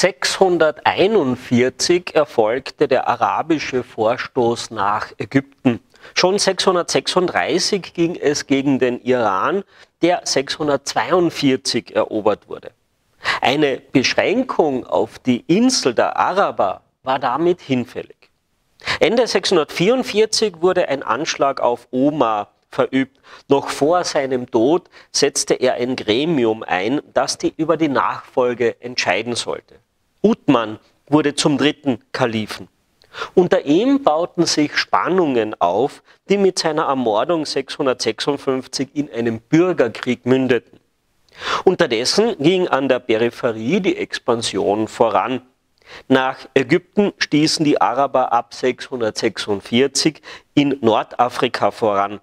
641 erfolgte der arabische Vorstoß nach Ägypten. Schon 636 ging es gegen den Iran, der 642 erobert wurde. Eine Beschränkung auf die Insel der Araber war damit hinfällig. Ende 644 wurde ein Anschlag auf Omar verübt. Noch vor seinem Tod setzte er ein Gremium ein, das die, über die Nachfolge entscheiden sollte. Uthman wurde zum dritten Kalifen. Unter ihm bauten sich Spannungen auf, die mit seiner Ermordung 656 in einem Bürgerkrieg mündeten. Unterdessen ging an der Peripherie die Expansion voran. Nach Ägypten stießen die Araber ab 646 in Nordafrika voran.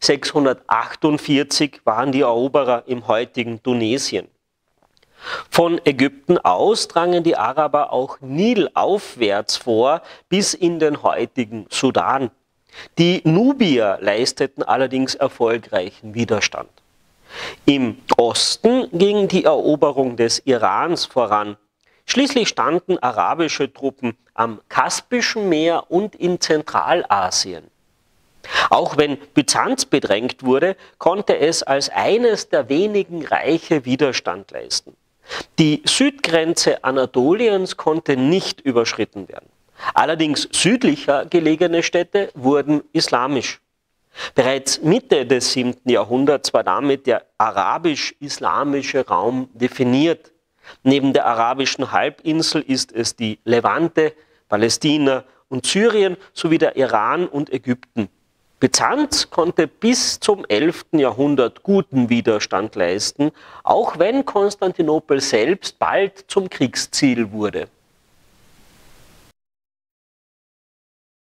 648 waren die Eroberer im heutigen Tunesien. Von Ägypten aus drangen die Araber auch Nilaufwärts vor bis in den heutigen Sudan. Die Nubier leisteten allerdings erfolgreichen Widerstand. Im Osten ging die Eroberung des Irans voran. Schließlich standen arabische Truppen am Kaspischen Meer und in Zentralasien. Auch wenn Byzanz bedrängt wurde, konnte es als eines der wenigen Reiche Widerstand leisten. Die Südgrenze Anatoliens konnte nicht überschritten werden. Allerdings südlicher gelegene Städte wurden islamisch. Bereits Mitte des 7. Jahrhunderts war damit der arabisch-islamische Raum definiert. Neben der arabischen Halbinsel ist es die Levante, Palästina und Syrien sowie der Iran und Ägypten. Byzanz konnte bis zum 11. Jahrhundert guten Widerstand leisten, auch wenn Konstantinopel selbst bald zum Kriegsziel wurde.